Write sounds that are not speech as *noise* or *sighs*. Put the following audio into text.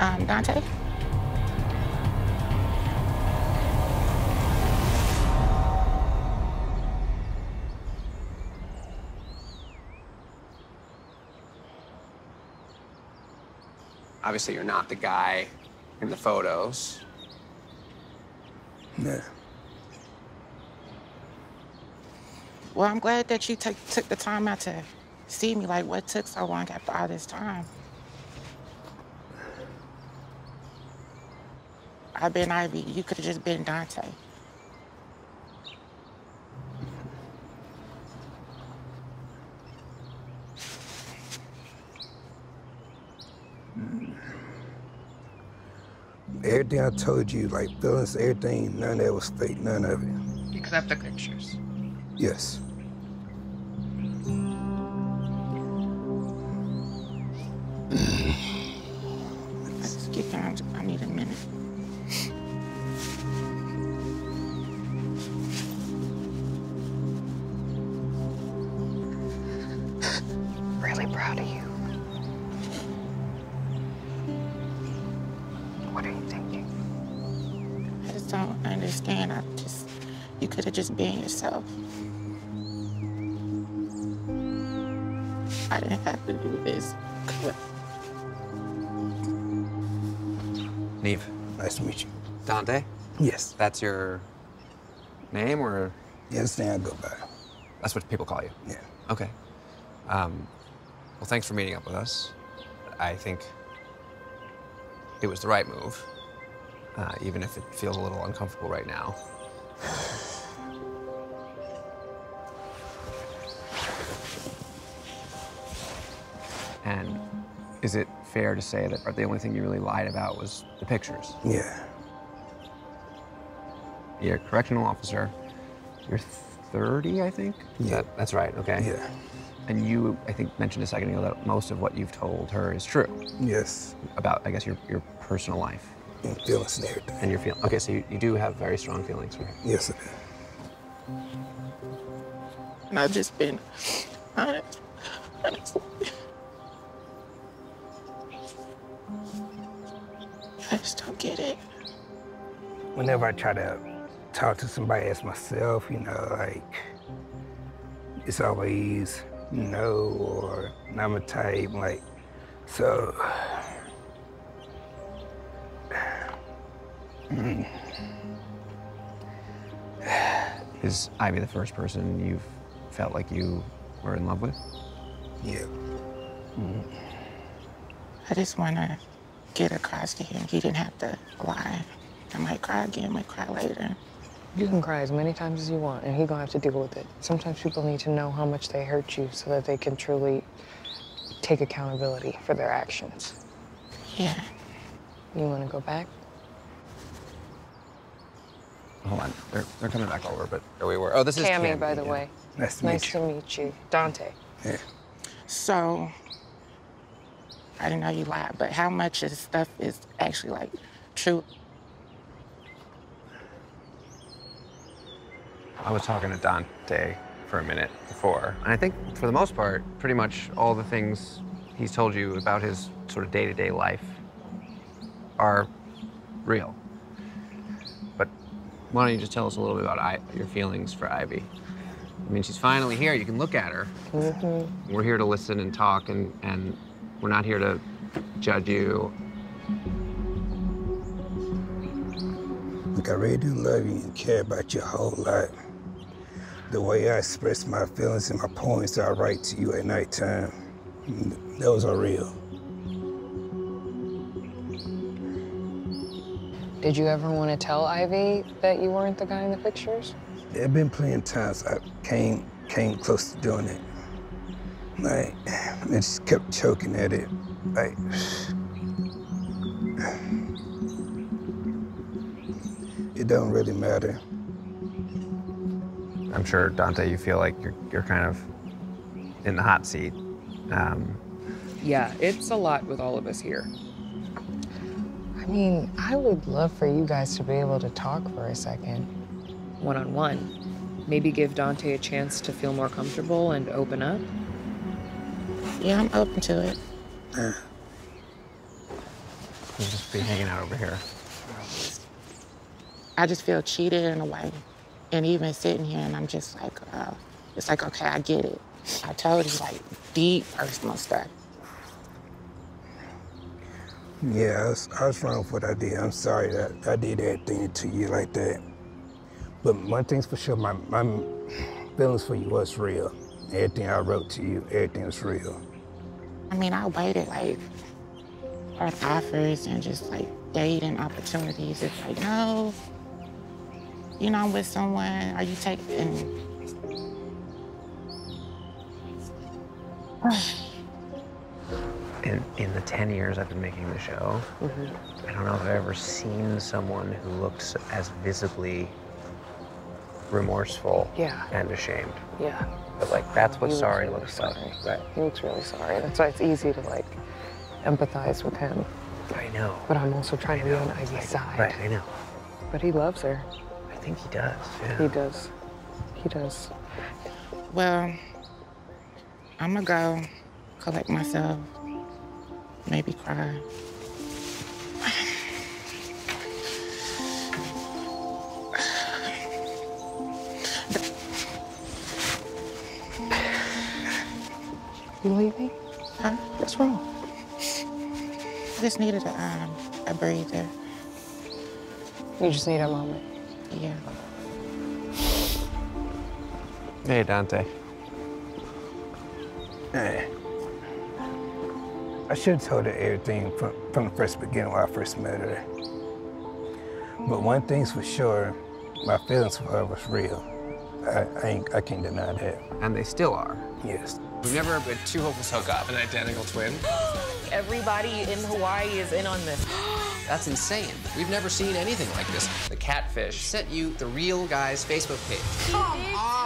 Um, Dante? Obviously, you're not the guy in the photos. Yeah. Well, I'm glad that you took took the time out to see me. Like, what took so long after all this time? I've been Ivy. You could have just been Dante. Everything I told you, like feelings, everything, none of that was fake, none of it. Except the pictures. Yes. Excuse me, I I need a minute. What are you thinking? I just don't understand. I just, you could have just been yourself. I didn't have to do this. Nev. Nice to meet you. Dante? Yes. That's your name, or Yeah, that's the thing I go by. that's what people call you? Yeah. Okay. Um, well, thanks for meeting up with us. I think it was the right move, uh, even if it feels a little uncomfortable right now. *sighs* And is it fair to say that the only thing you really lied about was the pictures? Yeah. You're a correctional officer. You're 30, I think? Yeah. That- that's right, okay. Yeah. And you, I think, mentioned a second ago that most of what you've told her is true Yes. about, I guess, your, your personal life And feelings and everything. and your feeling. Okay, so you, you do have very strong feelings for her. Yes, I do. And I've just been honest. honestly. I just don't get it. Whenever I try to talk to somebody as myself, you know, like, it's always no or I'm a type, like, so. Is Ivy the first person you've felt like you were in love with? Yeah. I just want to get across to him. He didn't have to lie. I might cry again, I might cry later. You can cry as many times as you want, and he gonna have to deal with it. Sometimes people need to know how much they hurt you so that they can truly take accountability for their actions. Yeah. You wanna go back? Hold on, they're, they're coming back over, but there we were. Oh, this is Kamie, Kamie, by the yeah. way. Nice to Nice meet to you. meet you. Dante. Yeah. So, I didn't know you lied, but how much of the stuff is actually like true? I was talking to Dante for a minute before, and I think for the most part, pretty much all the things he's told you about his sort of day-to-day life are real. But why don't you just tell us a little bit about I- your feelings for Ivy? I mean, she's finally here. You can look at her. Mm-hmm. We're here to listen and talk, and, and we're not here to judge you. Look, I really do love you and care about you a whole lot. The way I express my feelings in my poems that I write to you at nighttime, those are real. Did you ever want to tell Ivy that you weren't the guy in the pictures? There have been plenty of times I came came close to doing it. Like, I just kept choking at it. Like, *sighs* it don't really matter. I'm sure, Dante, you feel like you're, you're kind of in the hot seat. Um, Yeah, it's a lot with all of us here. I mean, I would love for you guys to be able to talk for a second. One on one. Maybe give Dante a chance to feel more comfortable and open up. Yeah, I'm open to it. He's just be hanging out over here. I just feel cheated in a way. And even sitting here and I'm just like, uh, it's like, okay, I get it. I told you like deep personal stuff. Yeah, I was, I was wrong for what I did. I'm sorry that I did that thing to you like that. But one thing's for sure, my, my feelings for you was real. Everything I wrote to you, everything was real. I mean, I waited like for offers and just like dating opportunities. It's like, no, you know, I'm with someone. Are you taking? *sighs* In, in the 10 years I've been making the show, mm-hmm. I don't know if I've ever seen someone who looks as visibly remorseful Yeah. and ashamed. Yeah. But like that's what He looks sorry really looks sorry. like. Right. He looks really sorry. That's why it's easy to like empathize with him. I know. But I'm also trying to be on Ivy's side. Right, I know. But he loves her. I think he does. Yeah. He does. He does. Well, I'm gonna go collect myself, maybe cry. You leaving? Huh? What's wrong? I just needed a, um, a breather. You just need a moment. Yeah. Hey, Dante. Hey. I should have told her everything from, from the first beginning when I first met her. But one thing's for sure, my feelings for her was real. I, I, ain't, I can't deny that. And they still are. Yes. We've never had two hopefuls hook up. An identical twin. *gasps* Everybody in Hawaii is in on this. That's insane. We've never seen anything like this. The catfish sent you the real guy's Facebook page. Come on!